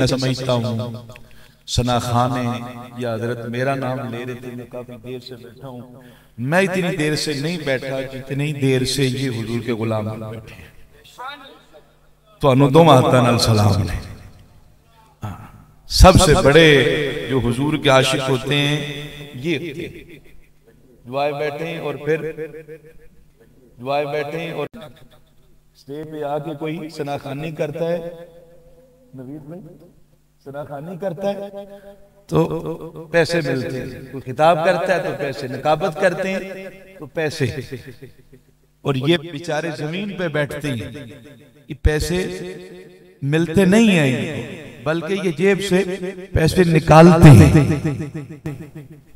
मैं समझता हूँ। सना खान या हज़रत मेरा नाम ले रहे थे काफ़ी देर से बैठा हूँ। मैं इतनी देर से नहीं बैठा जितनी देर से ये हुजूर के गुलाम बैठे तो दो माता सलाम ने हाँ, सबसे बड़े जो हुजूर के आशिक होते हैं ये दुआए बैठे हैं और फिर दुआए बैठे और स्टेज पे आके कोई सनाखानी करता है नवीद भाई सनाखानी करता है। तो पैसे मिलते हैं। कोई खिताब करता है तो पैसे निकाबत करते हैं तो पैसे। और ये बेचारे ज़मीन पे बैठते हैं ये पैसे मिलते नहीं है बल्कि ये जेब से पैसे निकालते हैं।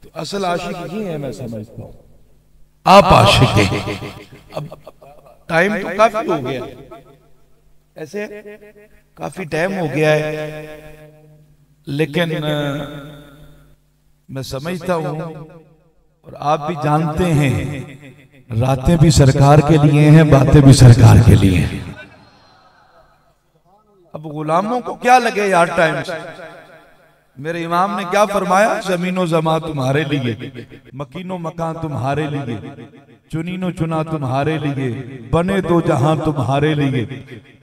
तो असल आशिक ये है मैं समझता हूँ। आप आशिक हैं। अब टाइम तो काफ़ी हो गया। ऐसे काफ़ी टाइम हो गया है। लेकिन मैं समझता हूँ और आप भी जानते हैं रातें भी सरकार के लिए हैं बातें भी सरकार के लिए हैं। अब गुलामों को क्या लगे यार टाइम मेरे इमाम ने क्या फरमाया? जमीनो जमा तुम्हारे लिए मकीनो मकान तुम्हारे लिए चुनीनो चुना तुम्हारे लिए बने दो जहाँ तुम्हारे लिए।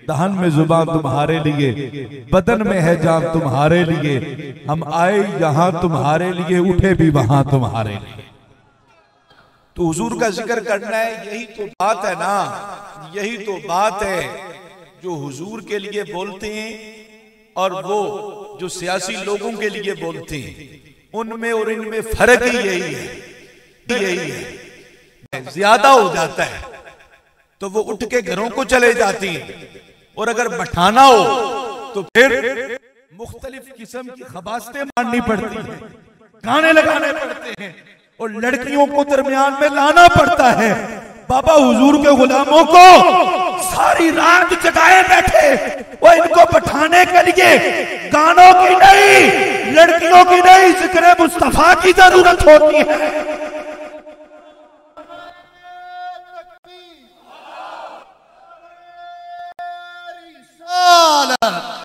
दहन में ज़ुबान तुम्हारे लिए, बदन में है जान तुम्हारे लिए। हम आए यहाँ तुम्हारे लिए, उठे भी वहाँ तुम्हारे लिए। तो हुजूर का ज़िक्र करना है, यही तो बात है ना। यही तो बात है जो हुजूर के लिए बोलते हैं और वो जो सियासी लोगों के लिए बोलते हैं। उनमें और इनमें फ़र्क ही यही है यही है। ज़्यादा हो जाता है तो वो उठ के घरों को चले जाती हैं। और अगर बैठाना हो तो फिर मुख्तलिफ़ किस्म की खबासतें माननी पड़ती है गाने लगाने पड़ते हैं और लड़कियों को दरमियान में लाना पड़ता है। बाबा हुजूर के गुलामों को सारी रात जगाए बैठे वो इनको बैठाने के लिए गानों की नहीं लड़कियों की नहीं ज़िक्र मुस्तफ़ा की ज़रूरत होती है।